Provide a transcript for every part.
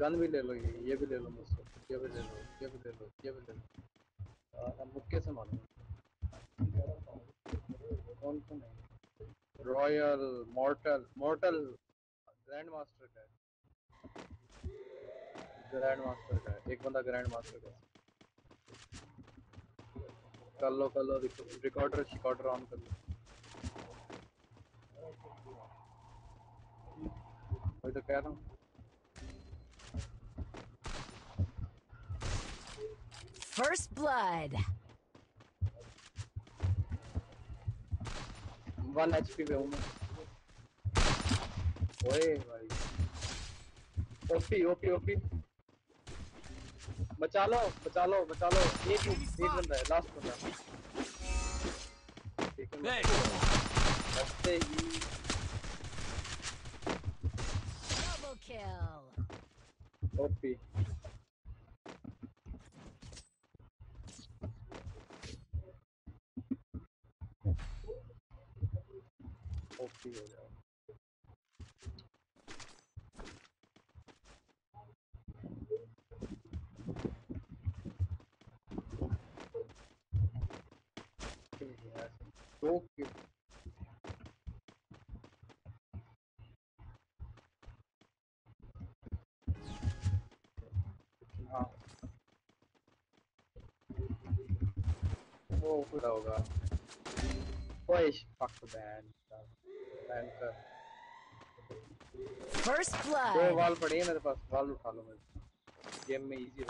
Gun भी ले लो ये ये भी ले लो मुझसे ये भी ले लो, ये भी ले लो, ये भी ले लो। मुक्के से मारो कौन कौन है royal, mortal mortal grand master का है। ग्रैंड मास्टर का है, एक बंदा ग्रैंड मास्टर का कर लो कर लो रिकॉर्डर रिकॉर्डर ऑन कर लो। वही तो कह रहा हूँ। First blood. वन एचपी पे हूँ मैं ओए भाई ओपी ओपी ओपी बचा लो बचा लो बचा लो एक एक बंदा है लास्ट बंदा एक बंदा बचते ही. Double kill. ओपी ओपी हो जाओ दो किल हाँ वो पूरा होगा ओए बैन कर। First दो blood. वाल पड़े हैं मेरे पास? वाल उठा लो मेरे गेम में इजी है।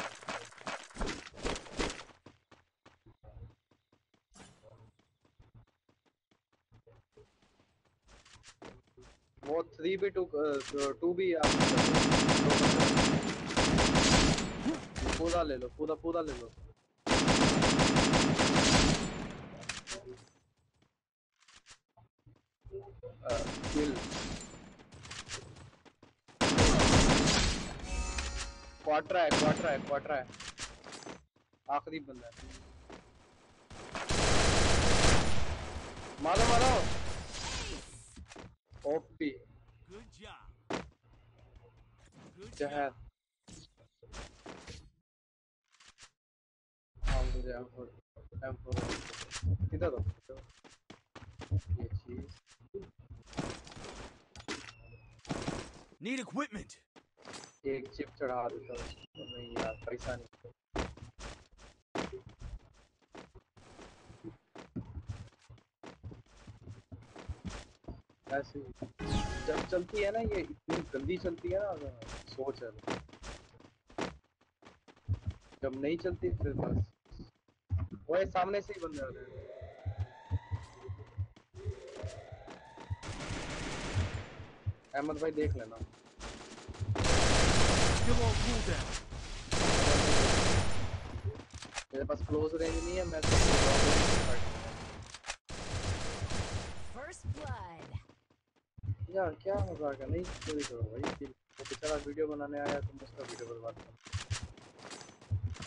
वो थ्री भी टू टू भी आप पूरा ले लो पूरा पूरा ले लो। किल क्वार्टर है क्वार्टर है क्वार्टर है। आखिरी बंदा है। मारो मारो। ओपी. जहर। हाँ मुझे M4 M4 किधर हो ये चीज़ Need equipment. एक चिप चढ़ा देता हूँ नहीं यार पैसा नहीं ऐसे जब चलती है ना ये, इतनी गंदी चलती है ना सोच है जब नहीं चलती फिर बस वो ये सामने से ही बंदे आ रहे हैं अहमद भाई देख लेना. मेरे पास क्लोज रेंज नहीं है मैं तो करूँगा। First blood. यार क्या मज़ाक है? नहीं चोरी करो भाई बेचारा वीडियो बनाने आया तुम उसका वीडियो बर्बाद करो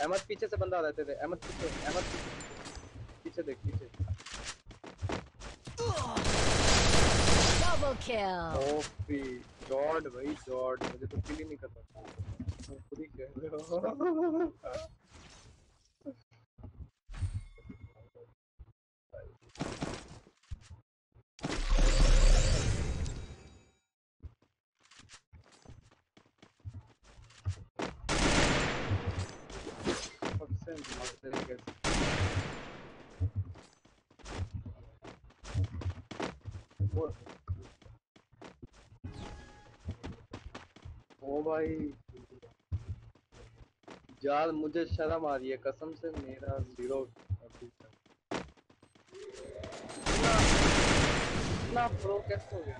अहमद पीछे से बंदा आ रहे थे। अहमद पीछे अहमद पीछे। पीछे देख पीछे। Double kill. ओपी जॉर्ड भाई जॉर्ड। मुझे तो किल ही नहीं करता तुम खुद ही कह रहे हो सबसे मस्त तरीके से वो ओ भाई यार मुझे शर्म आ रही है कसम से मेरा ज़ीरो अभी तक। इतना प्रो कैसे हो गया?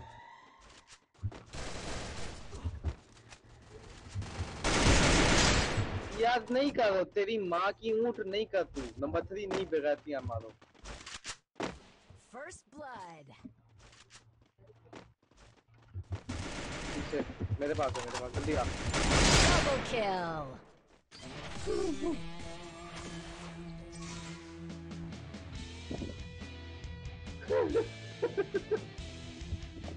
यार नहीं करो तेरी माँ की ऊँट नहीं कर तू। नंबर थ्री नहीं बेगैरतियाँ मारो। Blood. पीछे मेरे पास है मेरे पास जल्दी आ। Double Woo.